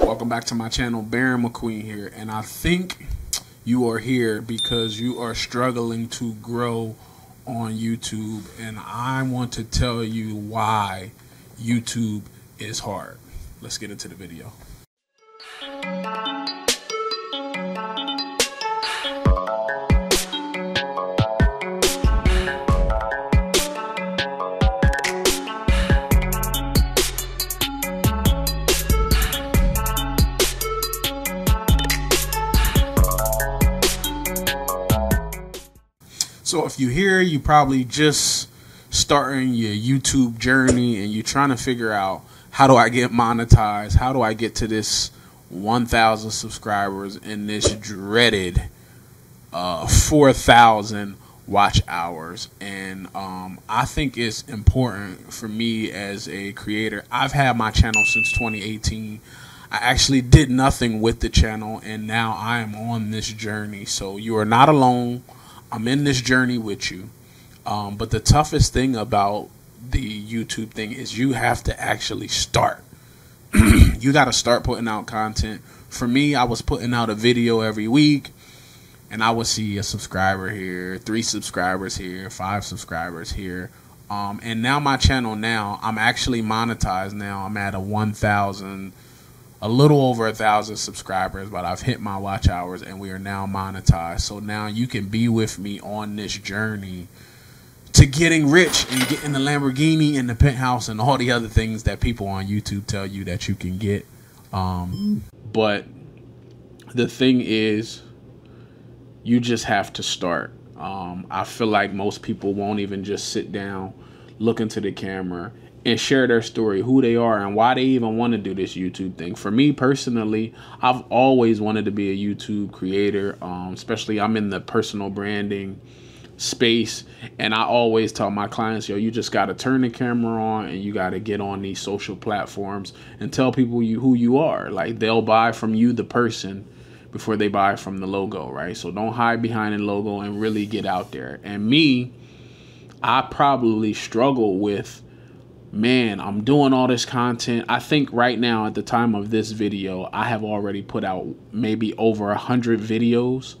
Welcome back to my channel, Barion McQueen here, and I think you are here because you are struggling to grow on YouTube, and I want to tell you why YouTube is hard. Let's get into the video. So if you're here, you probably just starting your YouTube journey and you're trying to figure out how do I get monetized? How do I get to this 1,000 subscribers in this dreaded uh, 4,000 watch hours? And um, I think it's important for me as a creator. I've had my channel since 2018. I actually did nothing with the channel, and now I am on this journey. So you are not alone I'm in this journey with you. Um, but the toughest thing about the YouTube thing is you have to actually start. you got to start putting out content. For me, I was putting out a video every week, and I would see a subscriber here, three subscribers here, five subscribers here. Um, and now my channel now, I'm actually monetized now. I'm at a 1,000 a little over a thousand subscribers, but I've hit my watch hours and we are now monetized. So now you can be with me on this journey to getting rich and getting the Lamborghini and the penthouse and all the other things that people on YouTube tell you that you can get. Um, but the thing is, you just have to start. Um, I feel like most people won't even just sit down, look into the camera, and share their story, who they are, and why they even want to do this YouTube thing. For me personally, I've always wanted to be a YouTube creator, um, especially I'm in the personal branding space and I always tell my clients yo you just got to turn the camera on and you got to get on these social platforms and tell people you who you are. Like they'll buy from you the person before they buy from the logo right? So don't hide behind the logo and really get out there. And me I probably struggle with man, I'm doing all this content. I think right now at the time of this video, I have already put out maybe over a hundred videos.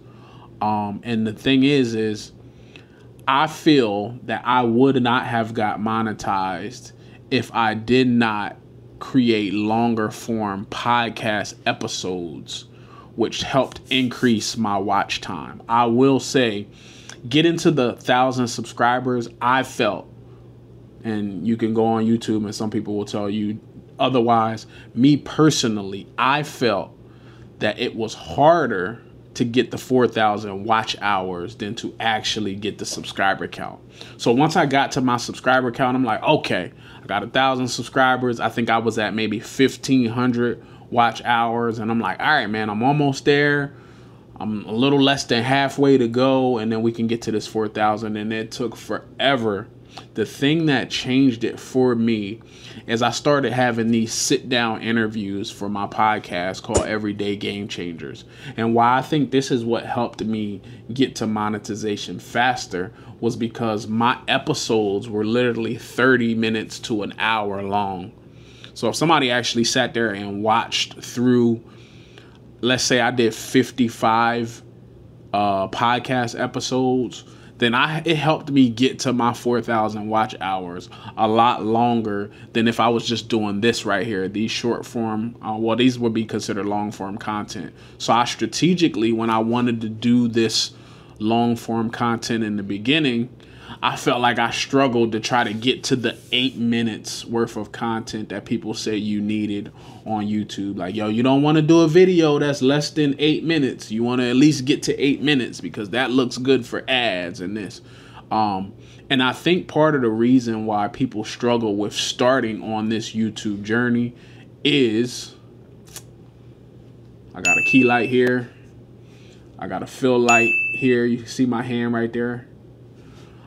Um, and the thing is, is I feel that I would not have got monetized if I did not create longer form podcast episodes, which helped increase my watch time. I will say, get into the thousand subscribers, I felt and you can go on YouTube and some people will tell you otherwise. Me personally, I felt that it was harder to get the 4,000 watch hours than to actually get the subscriber count. So once I got to my subscriber count, I'm like, okay, I got a thousand subscribers. I think I was at maybe 1,500 watch hours. And I'm like, all right, man, I'm almost there. I'm a little less than halfway to go. And then we can get to this 4,000. And it took forever the thing that changed it for me is I started having these sit down interviews for my podcast called Everyday Game Changers. And why I think this is what helped me get to monetization faster was because my episodes were literally 30 minutes to an hour long. So if somebody actually sat there and watched through, let's say I did 55 uh, podcast episodes then I it helped me get to my 4,000 watch hours a lot longer than if I was just doing this right here. These short form, uh, well, these would be considered long form content. So I strategically, when I wanted to do this long form content in the beginning, I felt like I struggled to try to get to the eight minutes worth of content that people say you needed on YouTube. Like, yo, you don't want to do a video that's less than eight minutes. You want to at least get to eight minutes because that looks good for ads and this. Um, and I think part of the reason why people struggle with starting on this YouTube journey is I got a key light here. I got a fill light here. You see my hand right there.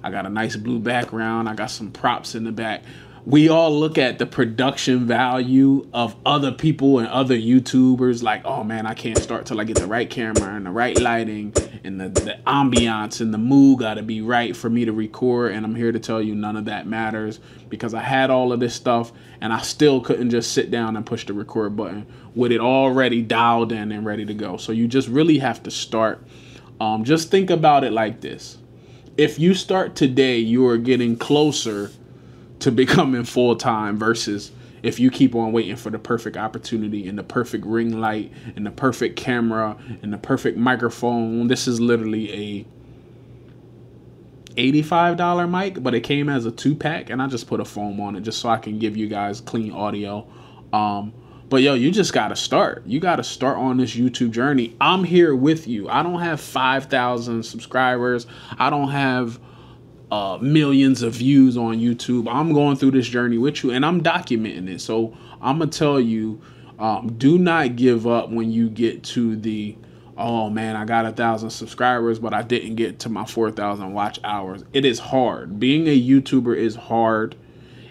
I got a nice blue background. I got some props in the back. we all look at the production value of other people and other YouTubers like, oh man, I can't start till I get the right camera and the right lighting and the, the ambiance and the mood got to be right for me to record. And I'm here to tell you none of that matters because I had all of this stuff and I still couldn't just sit down and push the record button with it already dialed in and ready to go. So you just really have to start. Um, just think about it like this. If you start today, you are getting closer to becoming full time versus if you keep on waiting for the perfect opportunity and the perfect ring light and the perfect camera and the perfect microphone. This is literally a $85 mic, but it came as a two pack and I just put a foam on it just so I can give you guys clean audio. Um, but yo, you just got to start. You got to start on this YouTube journey. I'm here with you. I don't have 5,000 subscribers. I don't have uh, millions of views on YouTube. I'm going through this journey with you and I'm documenting it. So I'm to tell you um, do not give up when you get to the, oh man, I got a thousand subscribers, but I didn't get to my 4,000 watch hours. It is hard. Being a YouTuber is hard.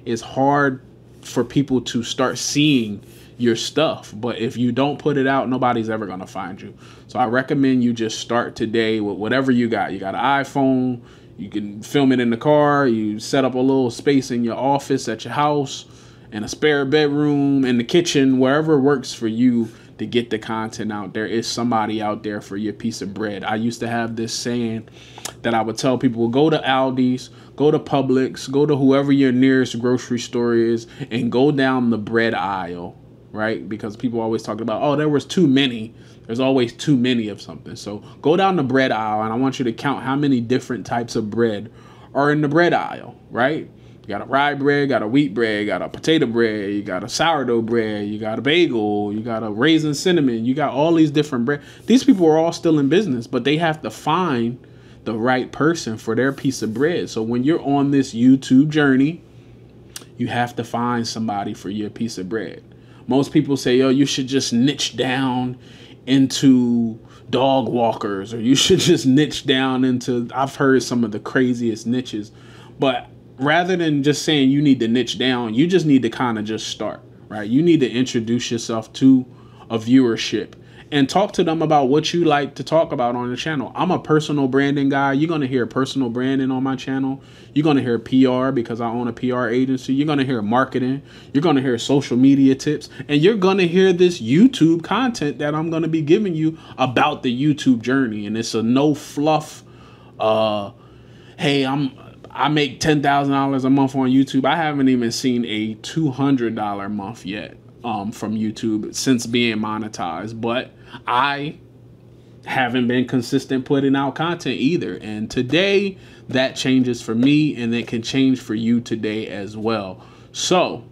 It's hard for people to start seeing your stuff. But if you don't put it out, nobody's ever going to find you. So I recommend you just start today with whatever you got. You got an iPhone, you can film it in the car. You set up a little space in your office at your house, in a spare bedroom, in the kitchen, wherever works for you to get the content out. There is somebody out there for your piece of bread. I used to have this saying that I would tell people go to Aldi's, go to Publix, go to whoever your nearest grocery store is, and go down the bread aisle, right? Because people always talk about, oh, there was too many. There's always too many of something. So go down the bread aisle and I want you to count how many different types of bread are in the bread aisle, right? Got a rye bread, got a wheat bread, got a potato bread, you got a sourdough bread, you got a bagel, you got a raisin cinnamon, you got all these different bread. These people are all still in business, but they have to find the right person for their piece of bread. So when you're on this YouTube journey, you have to find somebody for your piece of bread. Most people say, yo, you should just niche down into dog walkers or you should just niche down into I've heard some of the craziest niches. But rather than just saying you need to niche down, you just need to kind of just start, right? You need to introduce yourself to a viewership and talk to them about what you like to talk about on the channel. I'm a personal branding guy. You're going to hear personal branding on my channel. You're going to hear PR because I own a PR agency. You're going to hear marketing. You're going to hear social media tips. And you're going to hear this YouTube content that I'm going to be giving you about the YouTube journey. And it's a no fluff, uh, hey, I'm I make ten thousand dollars a month on YouTube. I haven't even seen a two hundred dollar month yet um, from YouTube since being monetized, but I haven't been consistent putting out content either. And today that changes for me and it can change for you today as well. So,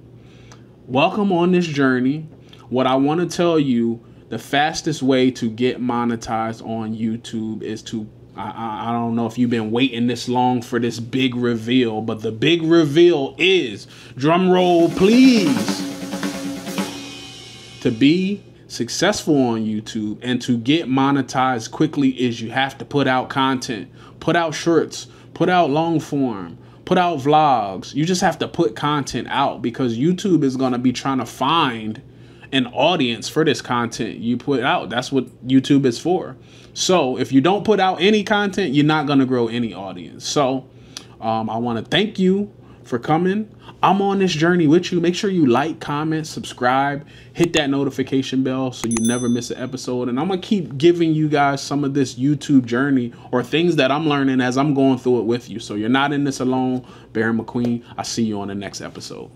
welcome on this journey. What I want to tell you the fastest way to get monetized on YouTube is to I, I, don't know if you've been waiting this long for this big reveal, but the big reveal is drum roll, please to be successful on YouTube and to get monetized quickly is you have to put out content, put out shorts, put out long form, put out vlogs. You just have to put content out because YouTube is going to be trying to find an audience for this content you put out. That's what YouTube is for. So if you don't put out any content, you're not going to grow any audience. So um, I want to thank you for coming. I'm on this journey with you. Make sure you like, comment, subscribe, hit that notification bell so you never miss an episode. And I'm going to keep giving you guys some of this YouTube journey or things that I'm learning as I'm going through it with you. So you're not in this alone. Barion McQueen, I'll see you on the next episode.